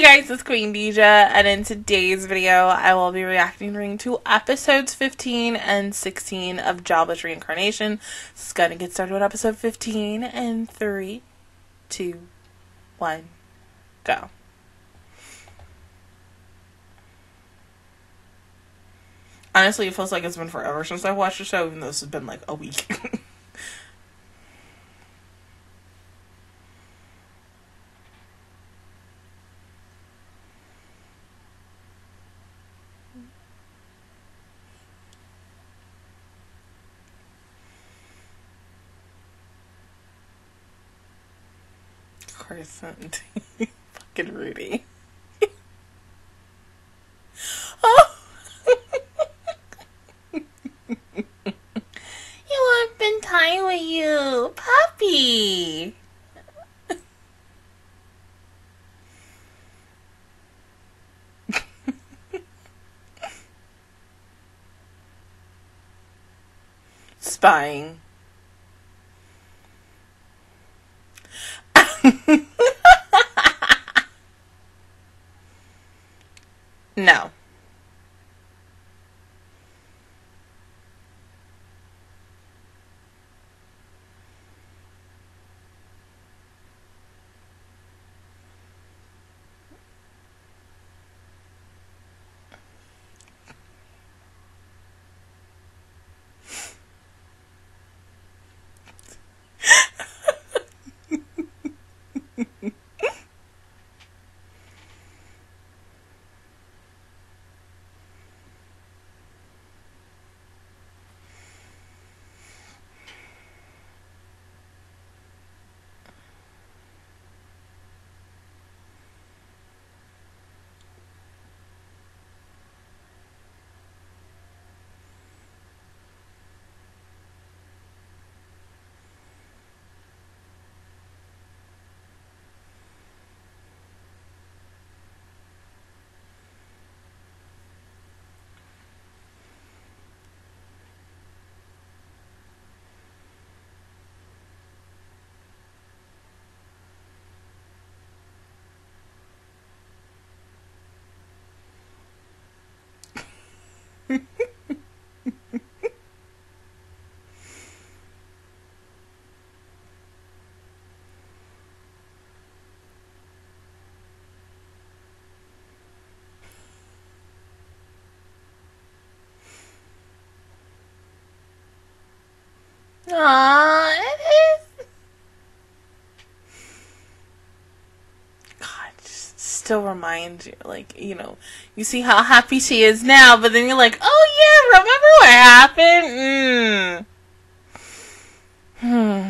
Hey guys, it's Queendija, and in today's video, I will be reacting to episodes 15 and 16 of Jobless Reincarnation. Just gonna get started with episode 15 in 3, 2, 1, go. Honestly, it feels like it's been forever since I watched the show, even though this has been like a week. Crescent. Fucking Rudy. oh! you want to spend time with you, puppy. Spying. Aww, it is. God, still reminds you, like, you know, you see how happy she is now, but then you're like, oh yeah, remember what happened? Mm. Hmm.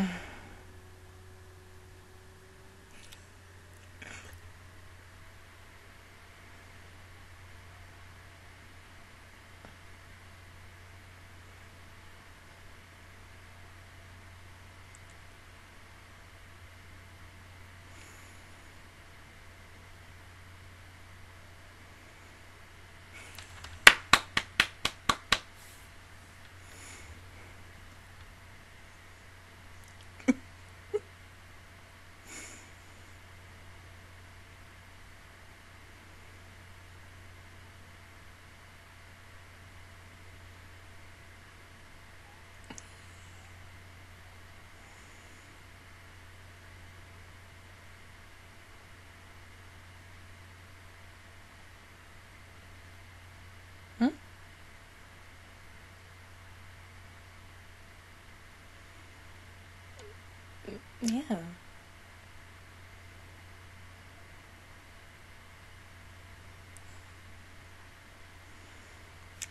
Yeah.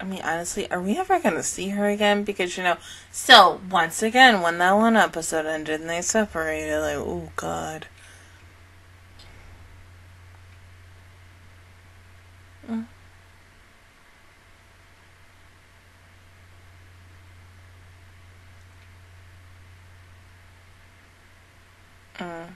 I mean, honestly, are we ever going to see her again? Because, you know, so, once again, when that one episode ended and they separated, like, oh, God. Mm. Mm.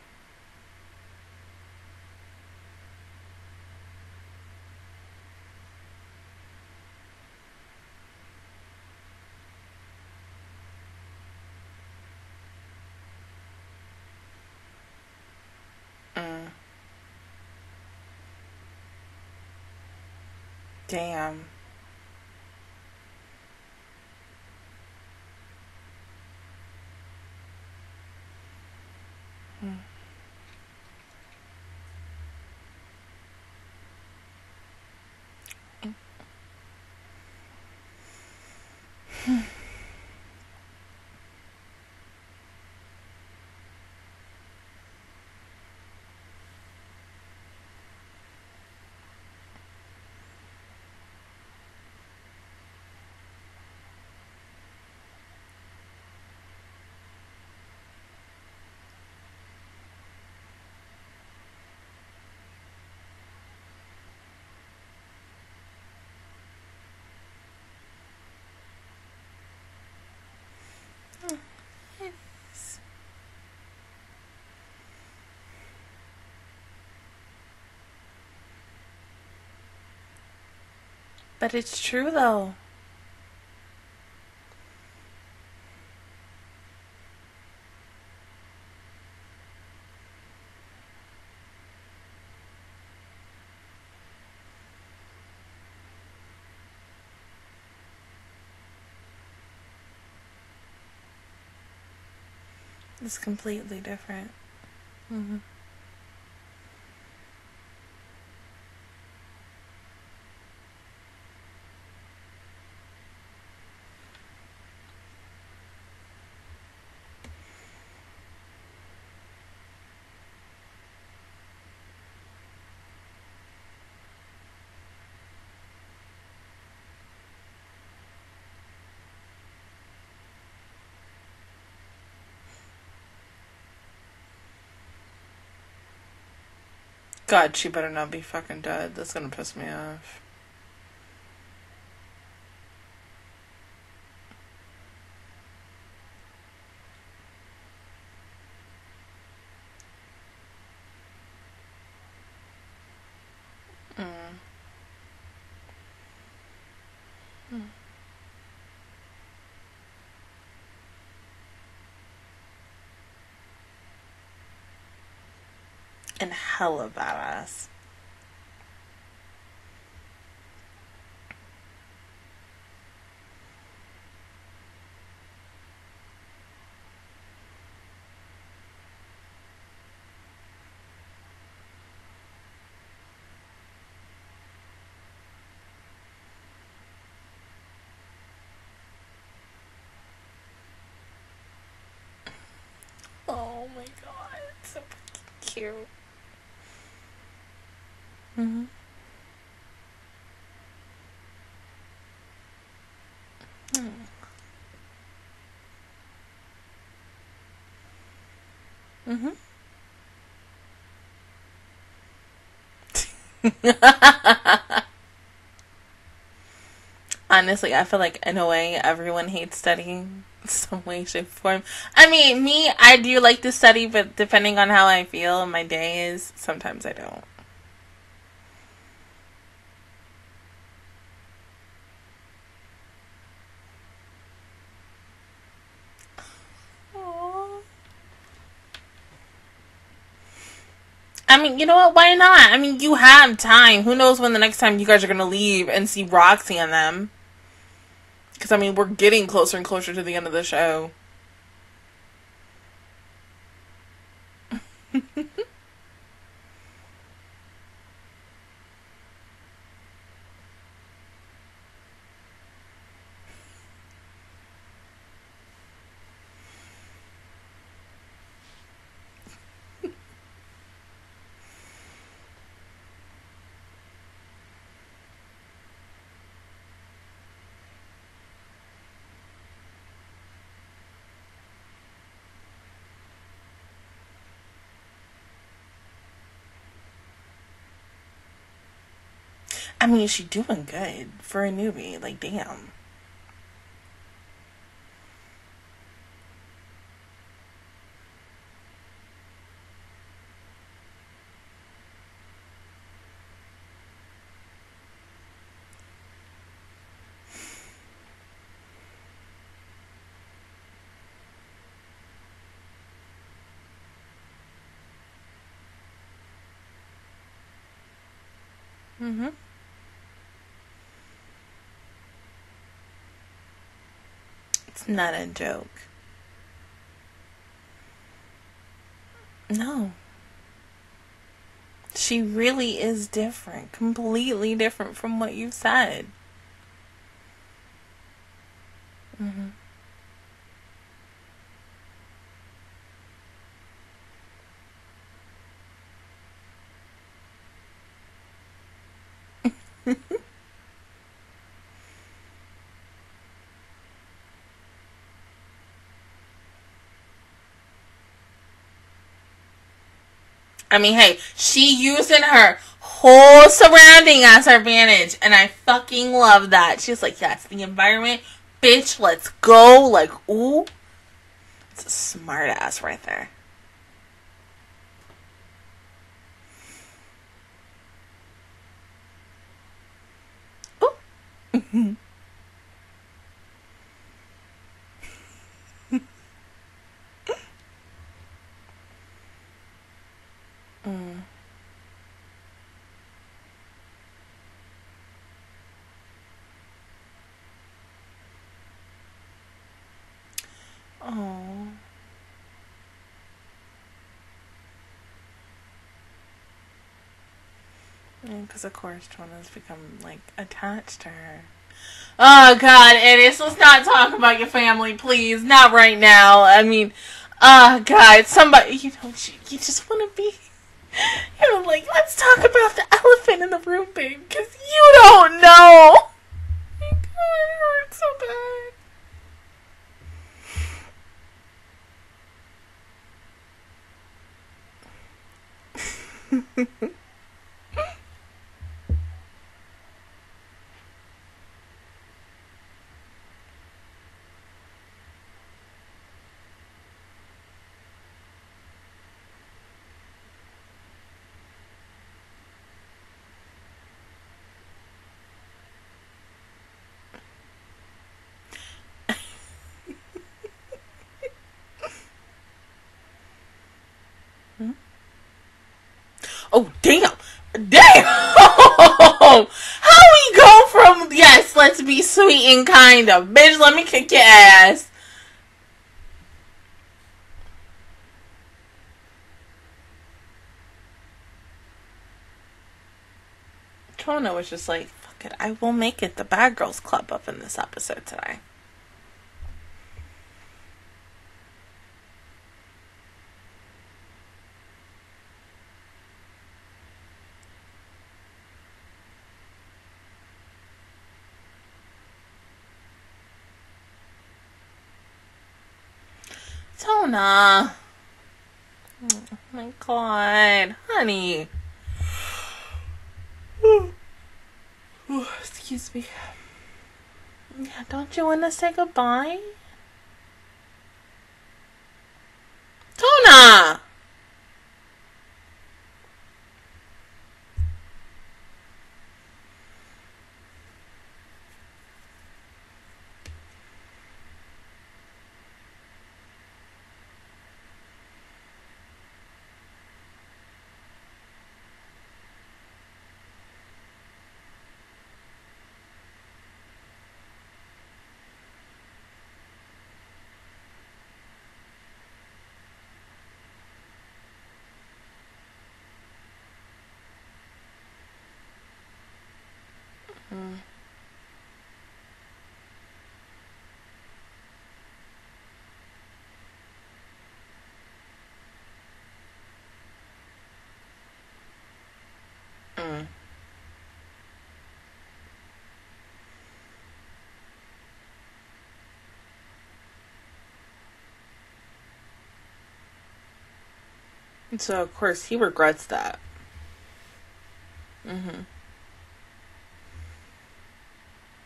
Mm. Damn. But it's true though. It's completely different. Mm-hmm. God, she better not be fucking dead. That's gonna piss me off. Hella badass. Oh my god, it's so cute. Mhm. Mm. Mhm. Honestly, I feel like in a way everyone hates studying some way, shape, form. I mean, me, I do like to study, but depending on how I feel my day is, sometimes I don't. I mean, you know what? Why not? I mean, you have time. Who knows when the next time you guys are gonna leave and see Roxy and them? Because I mean, we're getting closer and closer to the end of the show. I mean, she's doing good for a newbie. Like, damn. It's not a joke. No. She really is different, completely different from what you said. Mm-hmm. I mean, hey, she using her whole surrounding as her advantage, and I fucking love that. She's like, yes, the environment, bitch, let's go. Like, ooh. It's a smart ass right there. Ooh. Mm. Oh. Because of course Joanna's become like attached to her. Oh God, Eris, let's not talk about your family, please. Not right now. I mean, oh God, somebody, you know, you, you just want to be you know, like, let's talk about the elephant in the room, babe, because you don't know. Oh God, it hurts so bad. Oh, damn. Damn! How we go from, yes, let's be and kind of, bitch, let me kick your ass. Tona was just like, fuck it, I will make it the Bad Girls Club up in this episode today. Tona. Oh my god. Honey. excuse me. Yeah, don't you want to say goodbye? Tona! Mm. Mm. So of course he regrets that. Mm-hmm.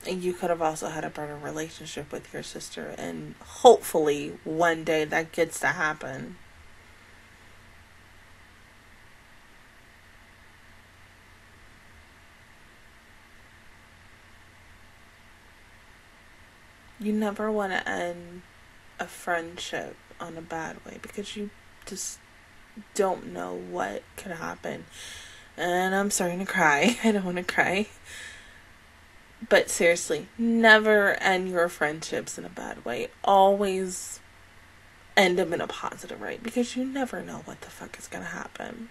And you could have also had a better relationship with your sister, and hopefully one day that gets to happen. You never want to end a friendship on a bad way because you just don't know what could happen. And I'm starting to cry. I don't want to cry. But seriously, never end your friendships in a bad way. Always end them in a positive way because you never know what the fuck is going to happen.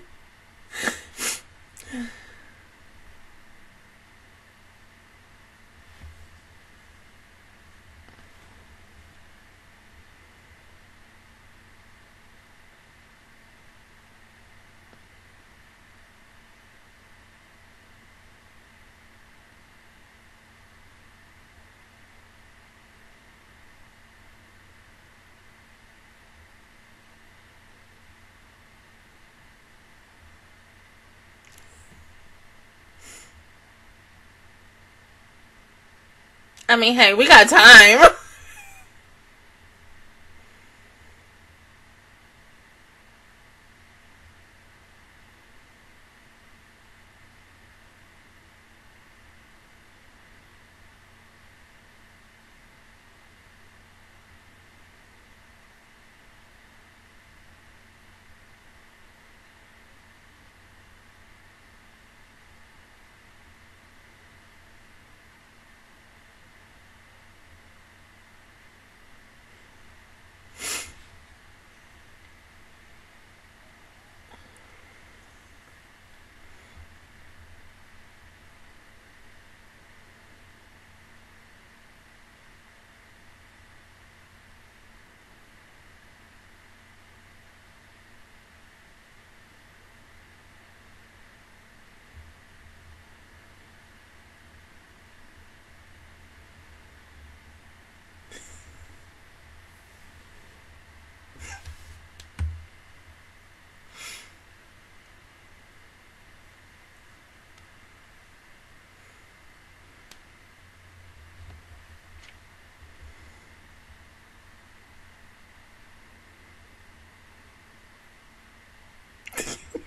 I mean, hey, we got time.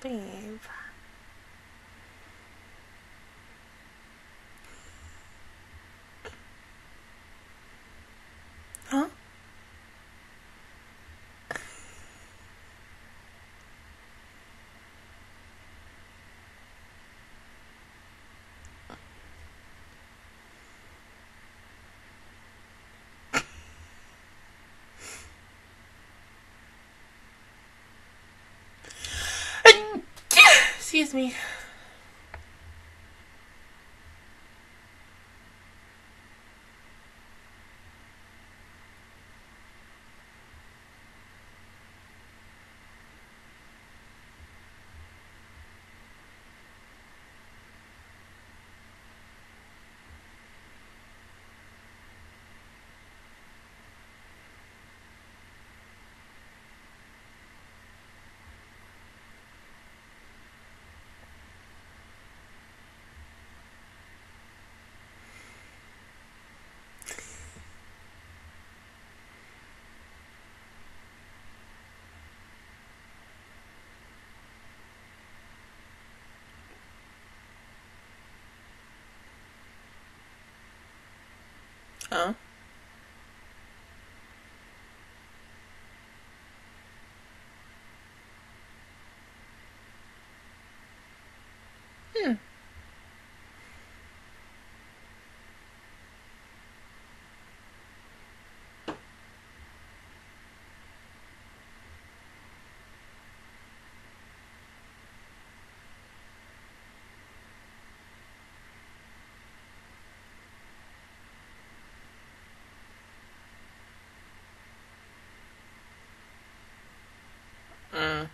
Oh, babe. Huh? Excuse me. Huh? Hmm. Mm.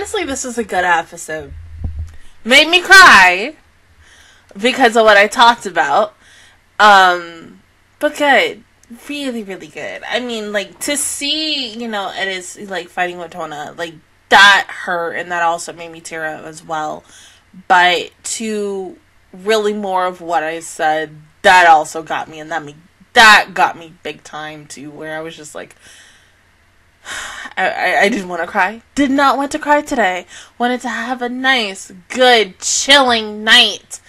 Honestly, this was a good episode. Made me cry because of what I talked about. Um, but good. Really, really good. I mean, like, to see, you know, it is, like, fighting with Tona, like, that hurt, and that also made me tear up as well. But to really more of what I said, that also got me, and that me, that got me big time, too, where I was just like, I, I, didn't want to cry. Did not want to cry today. Wanted to have a nice, good, chilling night.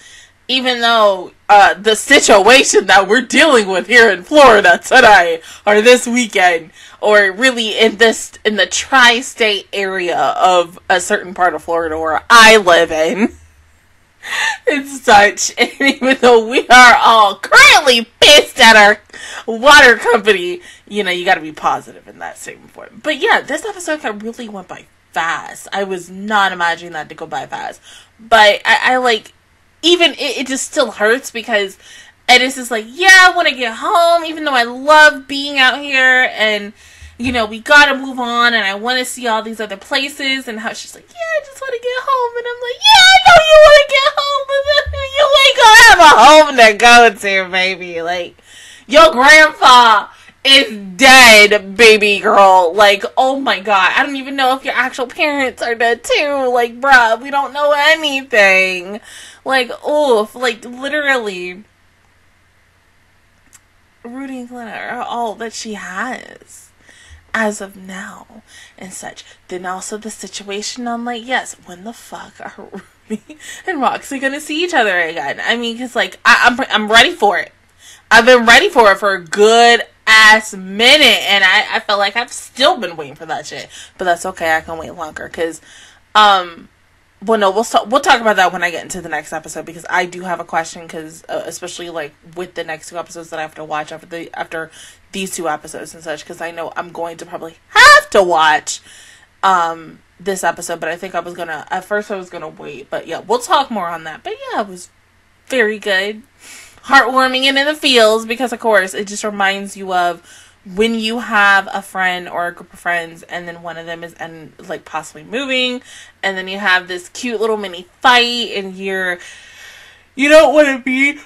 Even though uh, the situation that we're dealing with here in Florida today, or this weekend, or really in this in the tri-state area of a certain part of Florida where I live in, it's such. And even though we are all currently pissed at our water company, you know, you got to be positive in that statement for it. But yeah, this episode kind of really went by fast. I was not imagining that to go by fast. But I, I like, even it, it just still hurts because Eris is like, yeah, I want to get home, even though I love being out here and you know, we gotta move on and I want to see all these other places and how she's like, yeah, I just want to get home. And I'm like, yeah, I know you want to get home, but you ain't gonna have a home to go to, baby. Like, your grandpa is dead, baby girl. Like, oh my god. I don't even know if your actual parents are dead too. Like, bruh, we don't know anything. Like, oof. Like, literally. Rudy and Glenna are all that she has as of now and such. Then also the situation on like, yes, when the fuck are Rudy and Roxy gonna see each other again? I mean, cause like I, I'm I'm ready for it. I've been ready for it for a good ass minute, and I I feel like I've still been waiting for that shit. But that's okay. I can wait longer, cause um well no we'll talk, we'll talk about that when i get into the next episode because i do have a question because uh, especially like with the next two episodes that i have to watch after the after these two episodes and such because i know i'm going to probably have to watch um this episode but i think i was gonna at first i was gonna wait but yeah we'll talk more on that. But yeah it was very good. Heartwarming and in the feels because of course it just reminds you of when you have a friend or a group of friends and then one of them is and like possibly moving and then you have this cute little mini fight and you're you don't want to be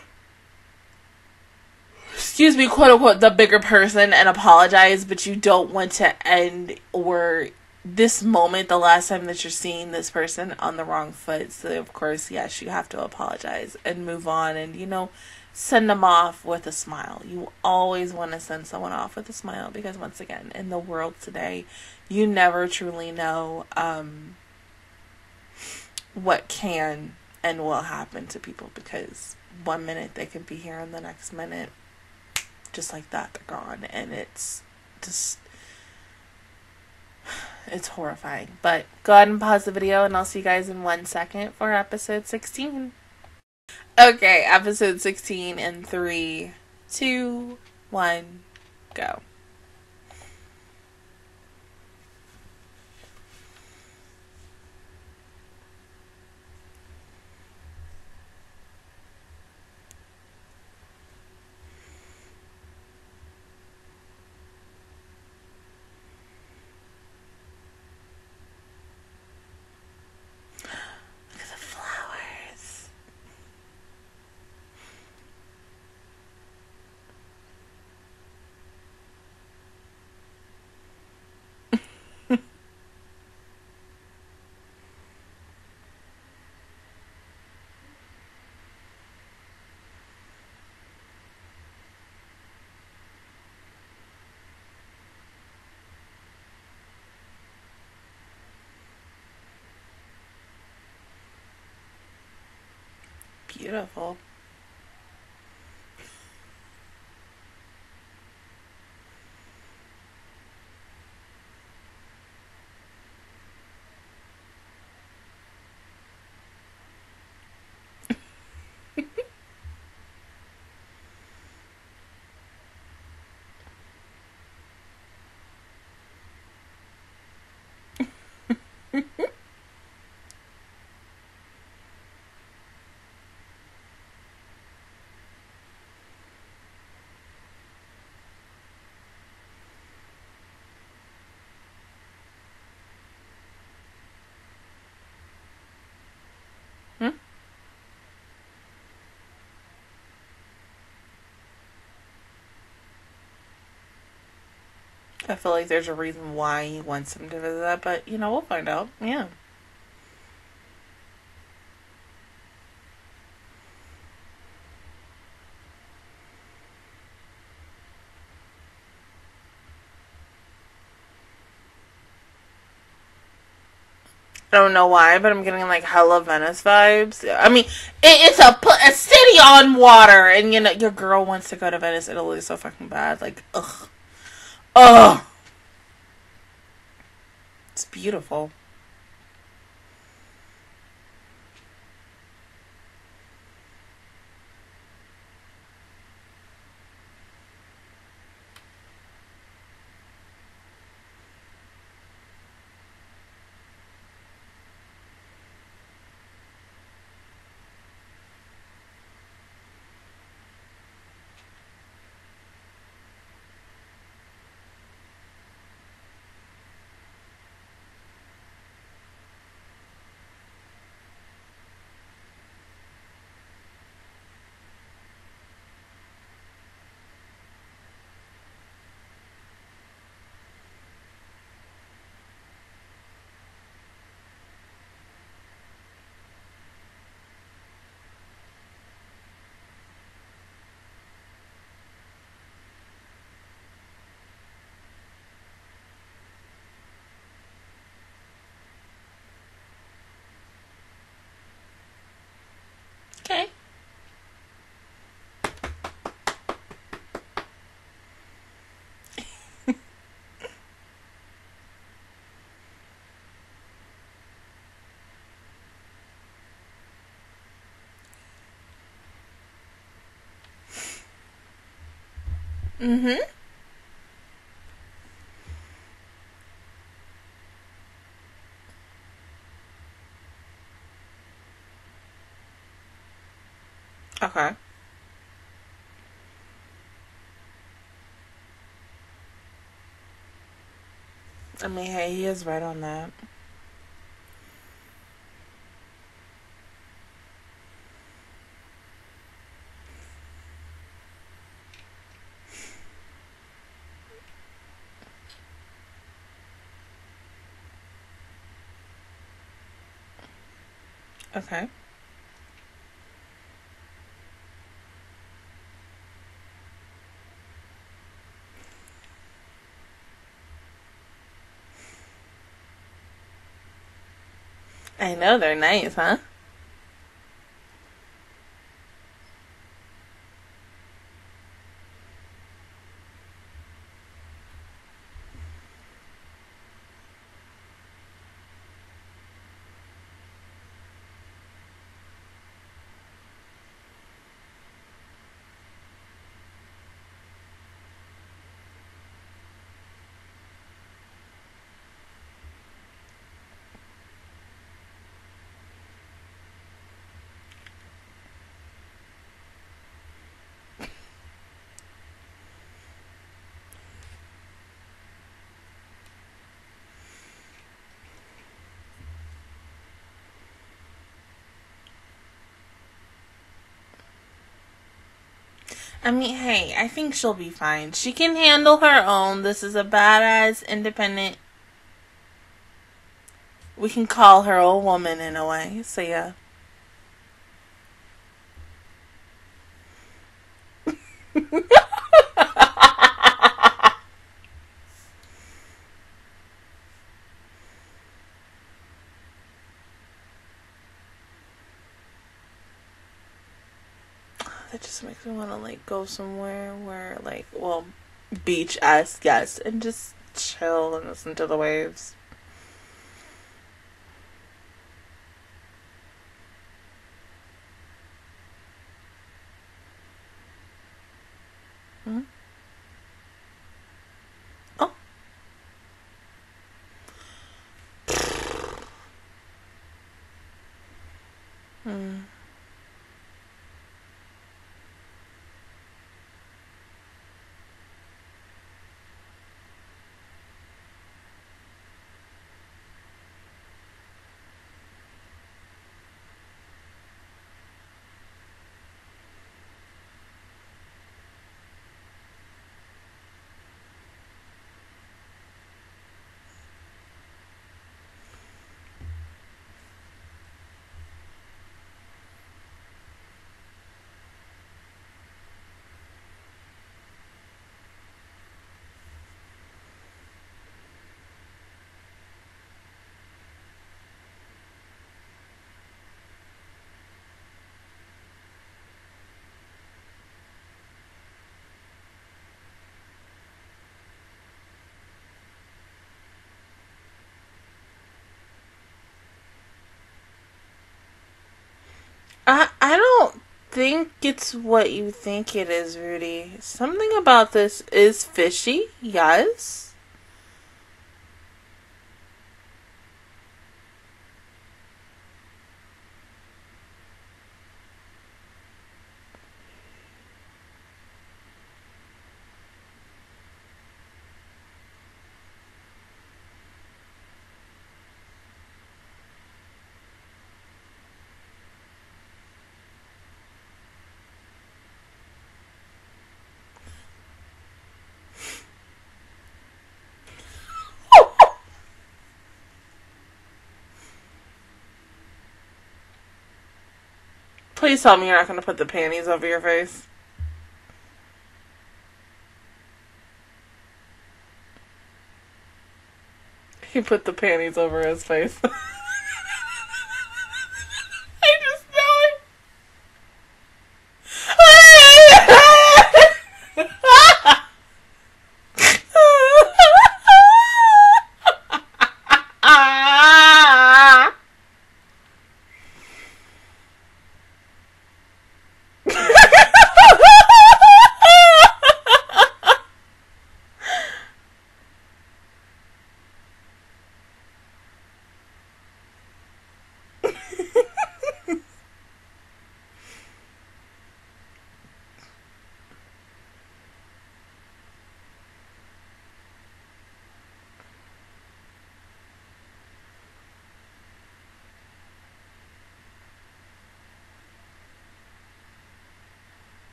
excuse me quote unquote the bigger person and apologize but you don't want to end or this moment the last time that you're seeing this person on the wrong foot. So of course yes you have to apologize and move on. And you know send them off with a smile. You always want to send someone off with a smile because, once again, in the world today, you never truly know um, what can and will happen to people because one minute they can be here and the next minute, just like that, they're gone. And it's just. It's horrifying. But go ahead and pause the video, and I'll see you guys in one second for episode 16. Okay, episode 16 in three, two, one, go. Beautiful. I feel like there's a reason why he wants him to visit that, but you know, we'll find out. Yeah. I don't know why, but I'm getting like hella Venice vibes. I mean, it, it's a, a city on water, and you know, your girl wants to go to Venice, Italy so fucking bad. Like, ugh. Ugh. It's beautiful. Okay. Mm-hmm. Okay. I mean, hey, he is right on that. Okay. I know they're nice, huh? I mean, hey, I think she'll be fine. She can handle her own. This is a badass, independent. We can call her a woman in a way. So, yeah. Me want to like go somewhere where like well beach esque yes and just chill and listen to the waves hmm? oh hmm I I don't think it's what you think it is, Rudy. Something about this is fishy, yes. Please tell me you're not going to put the panties over your face. He put the panties over his face.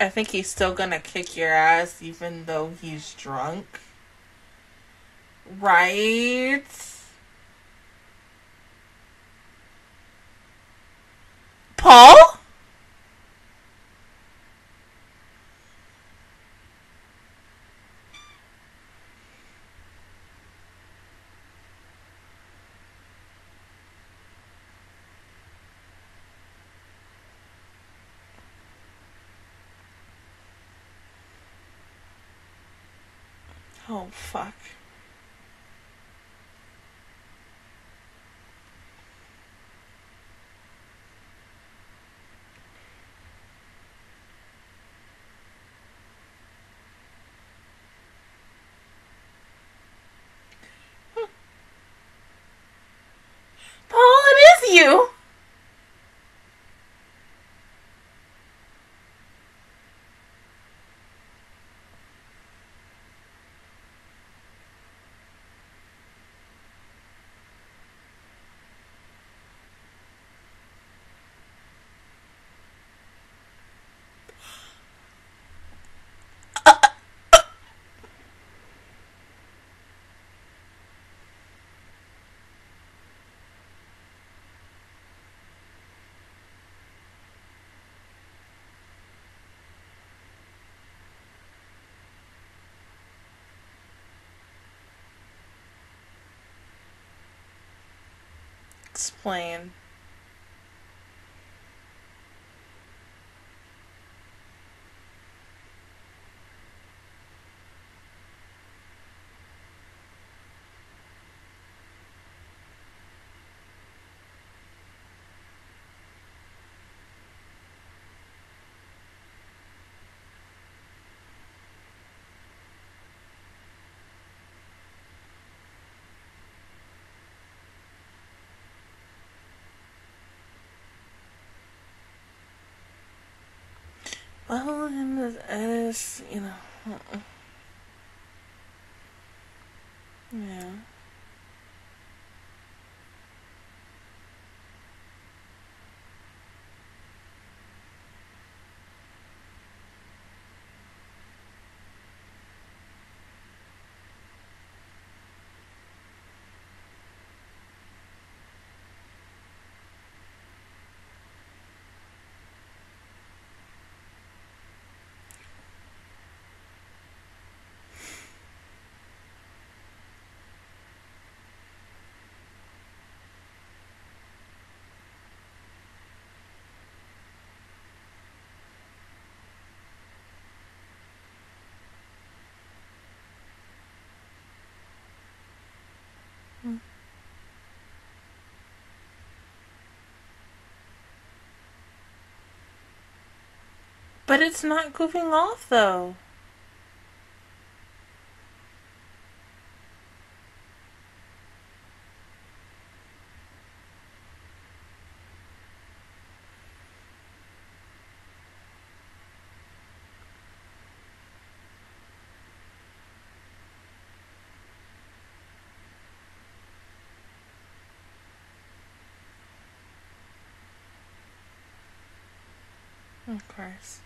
I think he's still gonna kick your ass even though he's drunk. Right? Paul? Oh, fuck. Paul, it is you! Explain. Well, and is, you know. uh-uh. Yeah. But it's not goofing off, though. Oh, of course.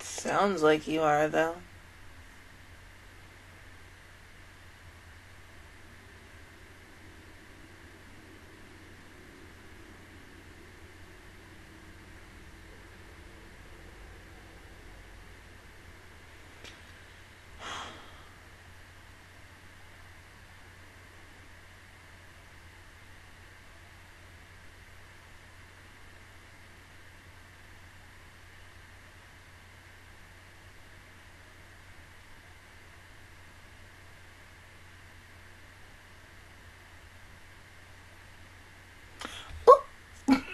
Sounds like you are, though.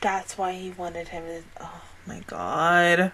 That's why he wanted him to. Oh my god.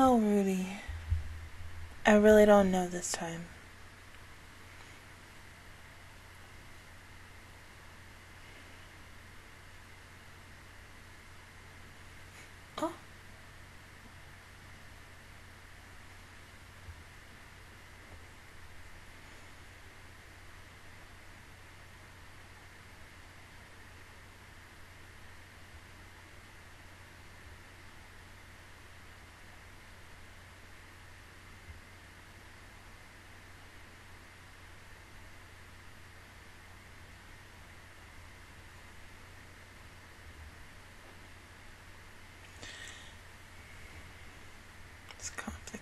Know, Rudy. I really don't know this time. Oh.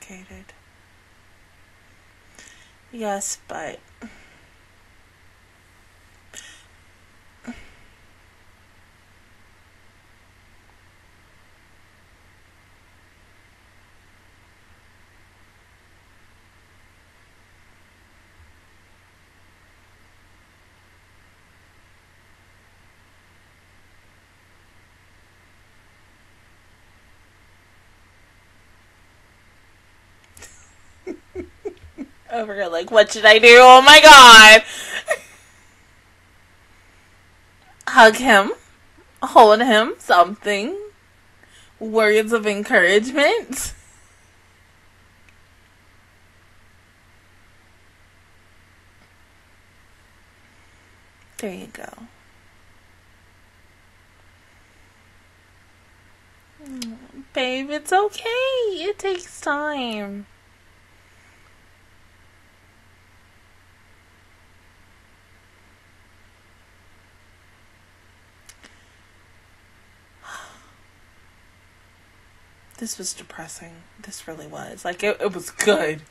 Complicated. Yes, but over here like, what should I do? Oh my god! Hug him, hold him, something. Words of encouragement. There you go. Babe, it's okay. It takes time. This was depressing. This really was. Like it, it was good.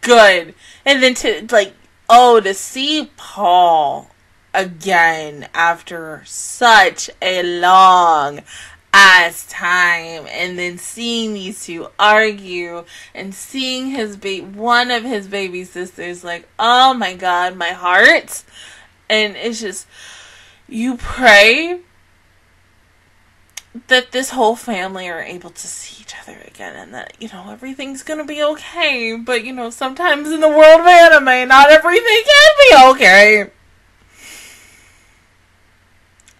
Good. And then to like oh to see Paul again after such a long ass time and then seeing these two argue and seeing his ba- one of his baby sisters like oh my god my heart and it's just you pray that this whole family are able to see each other again and that, you know, everything's gonna be okay. But, you know, sometimes in the world of anime, not everything can be okay.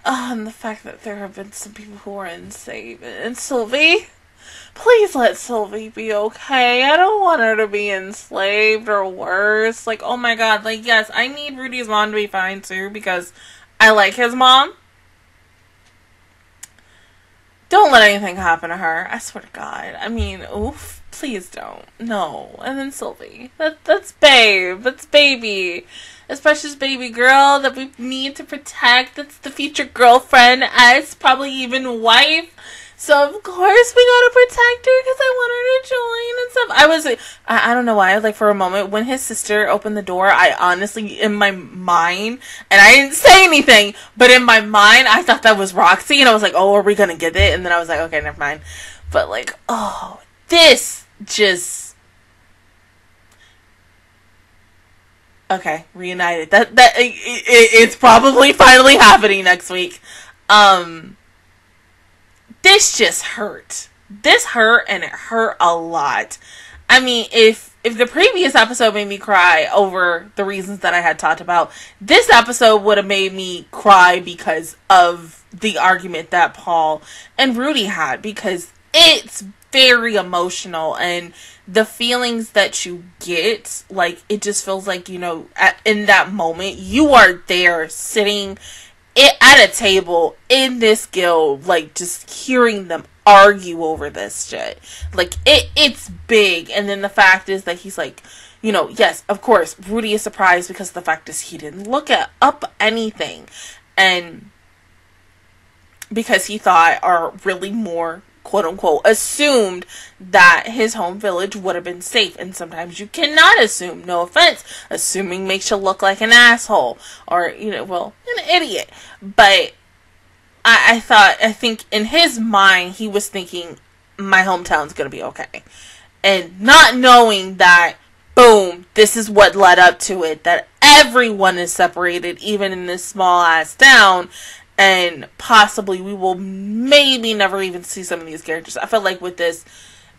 Oh, and the fact that there have been some people who are insane. And Sylvie, please let Sylvie be okay. I don't want her to be enslaved or worse. Like, oh my god, like, yes, I need Rudy's mom to be fine too because I like his mom. Don't let anything happen to her. I swear to God. I mean, oof. Please don't. No. And then Sylvie. That that's babe. That's baby. This precious baby girl that we need to protect. That's the future girlfriend as probably even wife. So of course we gotta protect her because I want her to join and stuff. I was, I, I don't know why, like for a moment when his sister opened the door, I honestly, in my mind, and I didn't say anything, but in my mind, I thought that was Roxy, and I was like, oh, are we gonna get it? And then I was like, okay, never mind. But like, oh, this just. Okay, reunited. That that it, it, it's probably finally happening next week. Um this just hurt. This hurt and it hurt a lot. I mean, if if the previous episode made me cry over the reasons that I had talked about, this episode would have made me cry because of the argument that Paul and Rudy had because it's very emotional and the feelings that you get like it just feels like you know at, in that moment you are there sitting it, at a table in this guild, like just hearing them argue over this shit. Like it it's big and then the fact is that he's like you know, yes, of course, Rudy is surprised because the fact is he didn't look at up anything. And because he thought are really more quote unquote assumed that his home village would have been safe. And sometimes you cannot assume. No offense. Assuming makes you look like an asshole. Or you know well an idiot. But I, I thought i think in his mind he was thinking my hometown's gonna be okay. And not knowing that boom this is what led up to it. That everyone is separated even in this small ass town and possibly we will maybe never even see some of these characters. I felt like with this,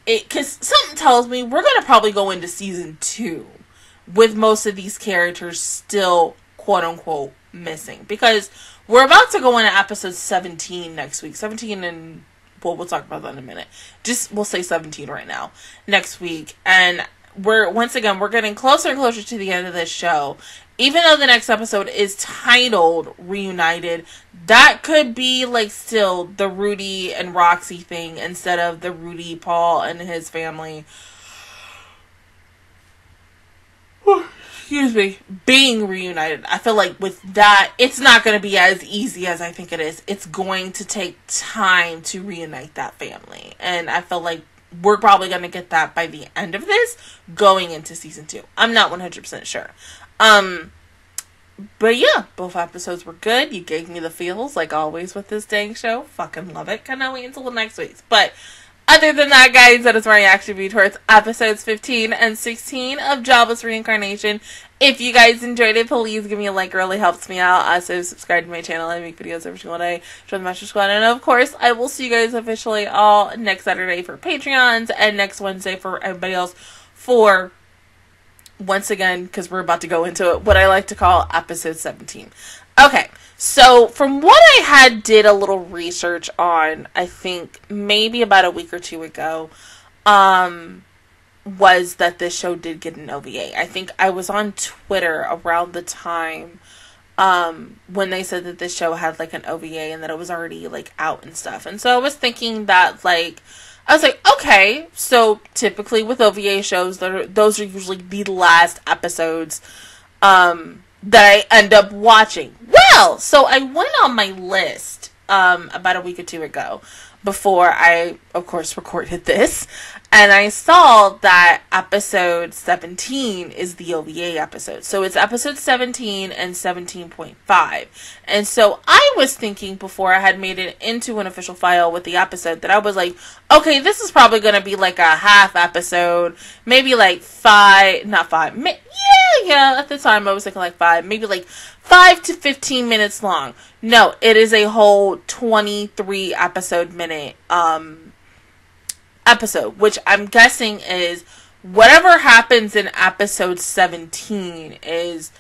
it because something tells me we're gonna probably go into season two with most of these characters still quote unquote missing. Because we're about to go into episode 17 next week. 17 and well we'll talk about that in a minute. Just we'll say 17 right now next week. And we're once again we're getting closer and closer to the end of this show even though the next episode is titled Reunited, that could be like still the Rudy and Roxy thing instead of the Rudy, Paul, and his family. Excuse me, being reunited. I feel like with that, it's not going to be as easy as I think it is. It's going to take time to reunite that family. And I feel like we're probably going to get that by the end of this going into season 2. I'm not 100% sure. Um but yeah, both episodes were good. You gave me the feels, like always with this dang show. Fucking love it. Cannot wait until the next week's. But other than that, guys, that is my reaction view towards episodes 15 and 16 of Jobless Reincarnation. If you guys enjoyed it, please give me a like. It really helps me out. Also, subscribe to my channel. I make videos every single day. Join the Master Squad. And of course, I will see you guys officially all next Saturday for Patreons and next Wednesday for everybody else for once again, because we're about to go into it, what I like to call episode 17. Okay, so from what I had did a little research on, I think maybe about a week or two ago, um, was that this show did get an OVA. I think I was on Twitter around the time um when they said that this show had like an OVA and that it was already like out and stuff. And so I was thinking that like I was like, okay, so typically with OVA shows, those are usually the last episodes um, that I end up watching. Well, so I went on my list um, about a week or two ago before I, of course, recorded this and I saw that episode 17 is the OVA episode. So it's episode 17 and 17.5. And so I was thinking before I had made it into an official file with the episode that I was like, okay, this is probably going to be like a half episode, maybe like five, not five, yeah, yeah, at the time I was thinking like five, maybe like five to 15 minutes long. No, it is a whole 23 episode minute, um, episode, which I'm guessing is whatever happens in episode 17 is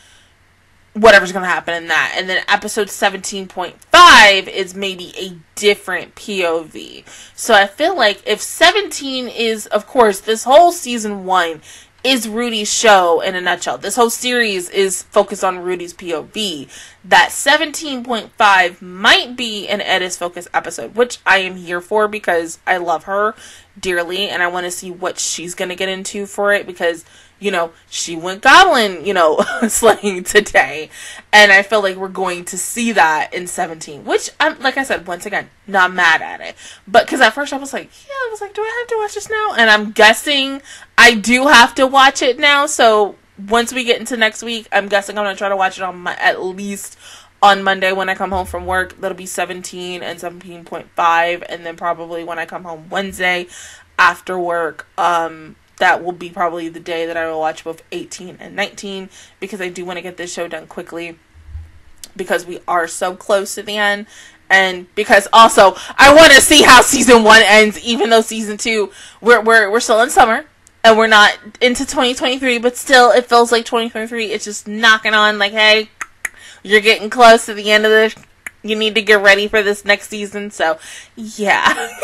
whatever's going to happen in that. And then episode 17.5 is maybe a different POV. So I feel like if 17 is, of course, this whole season 1 is Rudy's show in a nutshell. This whole series is focused on Rudy's POV. That 17.5 might be an Eris focus episode, which I am here for because I love her dearly and I want to see what she's going to get into for it because you know, she went goblin, you know, slaying today. And I feel like we're going to see that in 17, which I'm, like I said, once again, not mad at it. But because at first I was like, yeah, I was like, do I have to watch this now? And I'm guessing I do have to watch it now. So once we get into next week, I'm guessing I'm going to try to watch it on my, at least on Monday when I come home from work. That'll be 17 and 17.5. And then probably when I come home Wednesday after work, um, that will be probably the day that I will watch both 18 and 19 because I do want to get this show done quickly because we are so close to the end and because also I want to see how season 1 ends even though season 2 we're we're we're still in summer and we're not into 2023 but still it feels like 2023 it's just knocking on like hey you're getting close to the end of this you need to get ready for this next season so yeah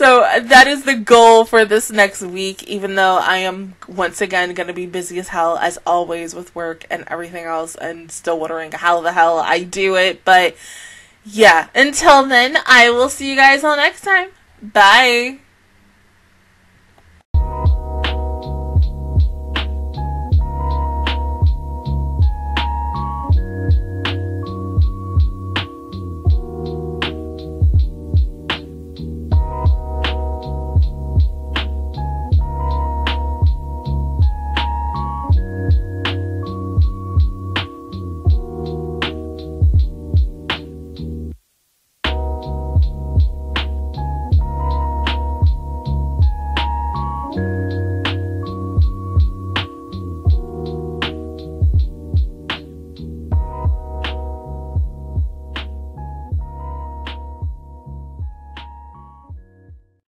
So that is the goal for this next week, even though I am once again going to be busy as hell, as always, with work and everything else, and still wondering how the hell I do it. But yeah, until then, I will see you guys all next time. Bye.